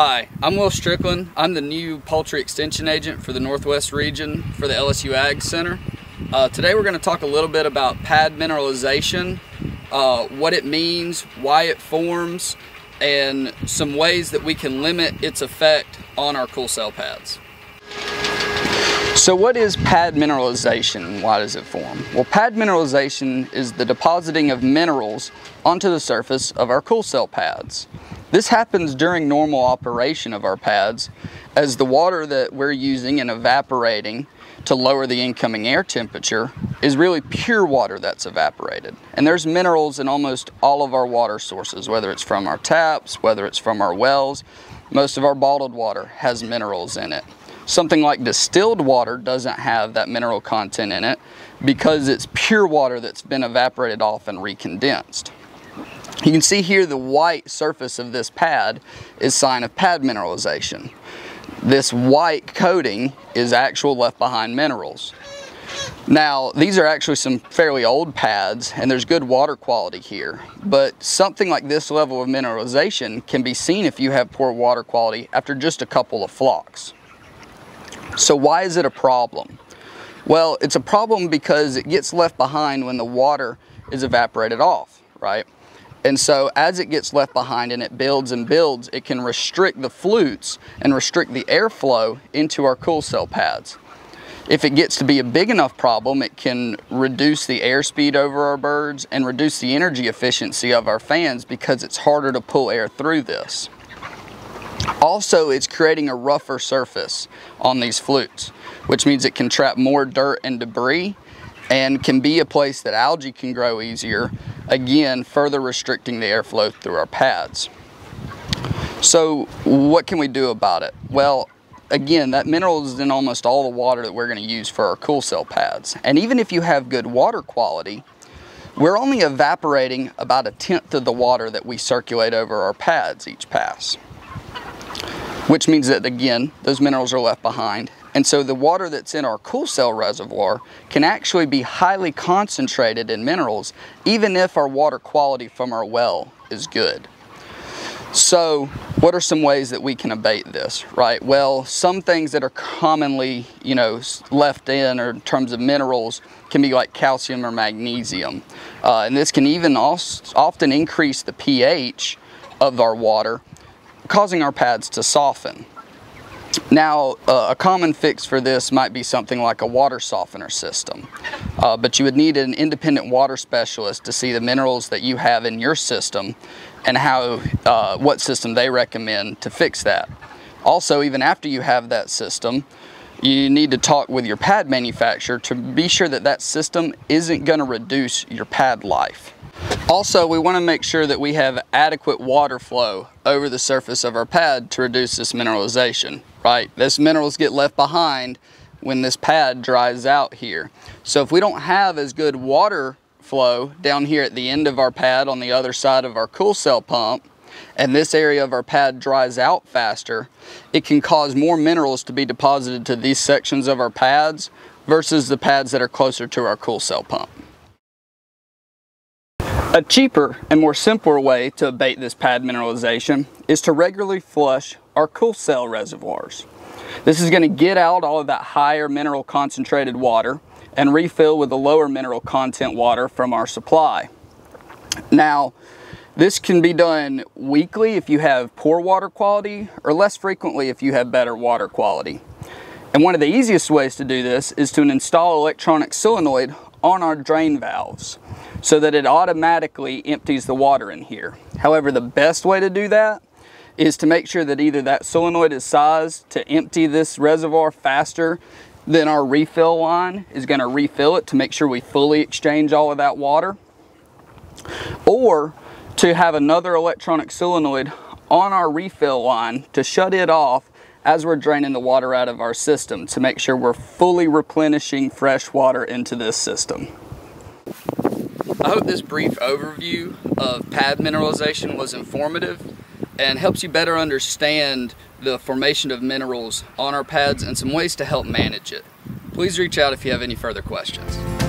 Hi, I'm Will Strickland. I'm the new poultry extension agent for the Northwest region for the LSU AgCenter. Uh, today we're going to talk a little bit about pad mineralization, uh, what it means, why it forms, and some ways that we can limit its effect on our cool cell pads. So what is pad mineralization and why does it form? Well, pad mineralization is the depositing of minerals onto the surface of our cool cell pads. This happens during normal operation of our pads as the water that we're using and evaporating to lower the incoming air temperature is really pure water that's evaporated. And there's minerals in almost all of our water sources, whether it's from our taps, whether it's from our wells. Most of our bottled water has minerals in it. Something like distilled water doesn't have that mineral content in it because it's pure water that's been evaporated off and recondensed. You can see here the white surface of this pad is sign of pad mineralization. This white coating is actual left behind minerals. Now, these are actually some fairly old pads and there's good water quality here, but something like this level of mineralization can be seen if you have poor water quality after just a couple of flocks. So why is it a problem? Well, it's a problem because it gets left behind when the water is evaporated off, right? And so as it gets left behind and it builds and builds, it can restrict the flutes and restrict the airflow into our cool cell pads. If it gets to be a big enough problem, it can reduce the airspeed over our birds and reduce the energy efficiency of our fans because it's harder to pull air through this. Also, it's creating a rougher surface on these flutes, which means it can trap more dirt and debris and can be a place that algae can grow easier, again, further restricting the airflow through our pads. So what can we do about it? Well, again, that mineral is in almost all the water that we're going to use for our cool cell pads. And even if you have good water quality, we're only evaporating about a tenth of the water that we circulate over our pads each pass. Which means that, again, those minerals are left behind and so the water that's in our cool cell reservoir can actually be highly concentrated in minerals, even if our water quality from our well is good. So what are some ways that we can abate this, right? Well, some things that are commonly, you know, left in or in terms of minerals can be like calcium or magnesium. Uh, and this can even often increase the pH of our water, causing our pads to soften. Now, uh, a common fix for this might be something like a water softener system, uh, but you would need an independent water specialist to see the minerals that you have in your system and how, uh, what system they recommend to fix that. Also, even after you have that system, you need to talk with your pad manufacturer to be sure that that system isn't going to reduce your pad life. Also, we want to make sure that we have adequate water flow over the surface of our pad to reduce this mineralization, right? This minerals get left behind when this pad dries out here. So if we don't have as good water flow down here at the end of our pad on the other side of our cool cell pump, and this area of our pad dries out faster, it can cause more minerals to be deposited to these sections of our pads versus the pads that are closer to our cool cell pump. A cheaper and more simpler way to abate this pad mineralization is to regularly flush our cool cell reservoirs. This is going to get out all of that higher mineral concentrated water and refill with the lower mineral content water from our supply. Now, this can be done weekly if you have poor water quality or less frequently if you have better water quality. And one of the easiest ways to do this is to install electronic solenoid on our drain valves so that it automatically empties the water in here. However, the best way to do that is to make sure that either that solenoid is sized to empty this reservoir faster than our refill line is going to refill it to make sure we fully exchange all of that water or to have another electronic solenoid on our refill line to shut it off as we're draining the water out of our system to make sure we're fully replenishing fresh water into this system. I hope this brief overview of pad mineralization was informative and helps you better understand the formation of minerals on our pads and some ways to help manage it. Please reach out if you have any further questions.